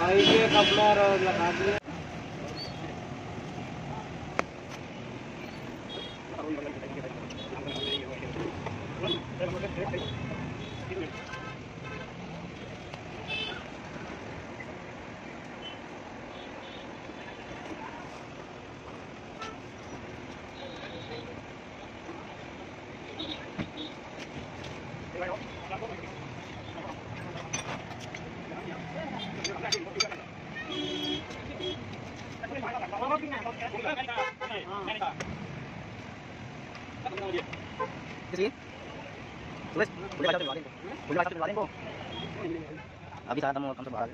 भाई ये कपड़ा लगा दिया Sige. Tulis, ada baca kamu kamu.